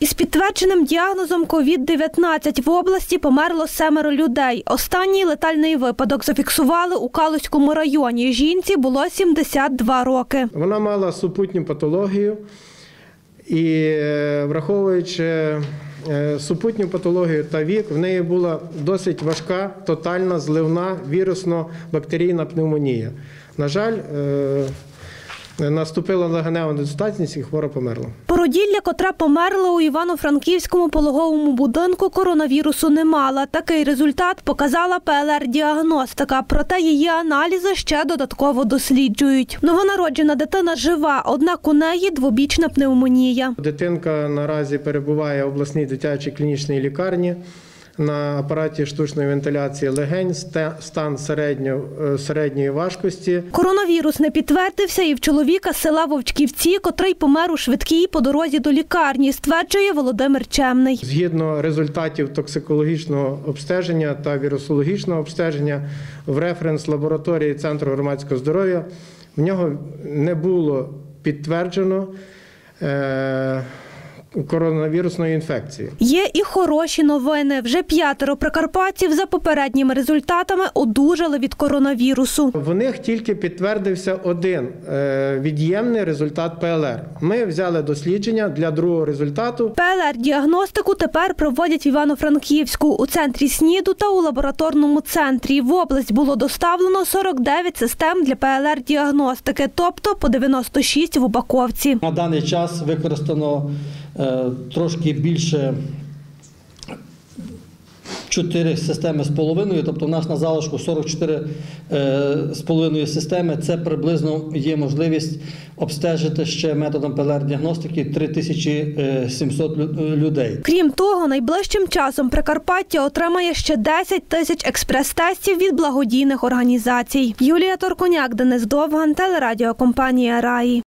Із підтвердженим діагнозом COVID-19 в області померло семеро людей. Останній летальний випадок зафіксували у Калузькому районі. Жінці було 72 роки. Вона мала супутню патологію і е, враховуючи е, супутню патологію та вік, в неї була досить важка, тотальна зливна вірусно-бактерійна пневмонія. На жаль, наступила легенева недостатність і хвора померла. Породілля, котра померла у Івано-Франківському пологовому будинку, коронавірусу не мала. Такий результат показала ПЛР-діагностика. Проте її аналізи ще додатково досліджують. Новонароджена дитина жива, однак у неї двобічна пневмонія. Дитинка наразі перебуває в обласній дитячій клінічній лікарні на апараті штучної вентиляції легень, стан середньо, е, середньої важкості. Коронавірус не підтвердився і в чоловіка з села Вовчківці, котрий помер у швидкій по дорозі до лікарні, стверджує Володимир Чемний. Згідно результатів токсикологічного обстеження та вірусологічного обстеження в референс лабораторії Центру громадського здоров'я в нього не було підтверджено е, коронавірусної інфекції. Є і хороші новини. Вже п'ятеро прикарпатців за попередніми результатами одужали від коронавірусу. В них тільки підтвердився один е, від'ємний результат ПЛР. Ми взяли дослідження для другого результату. ПЛР-діагностику тепер проводять в Івано-Франківську у центрі СНІДу та у лабораторному центрі. В область було доставлено 49 систем для ПЛР-діагностики, тобто по 96 в упаковці. На даний час використано трошки більше 4 системи з половиною, тобто в нас на залишку 44 е, з половиною системи. Це приблизно є можливість обстежити ще методом ПЛР-діагностики 3700 лю- людей. Крім того, найближчим часом Прикарпаття отримає ще 10 тисяч експрес-тестів від благодійних організацій. Юлія Торконяк, Денис Довган, телерадіокомпанія Раї.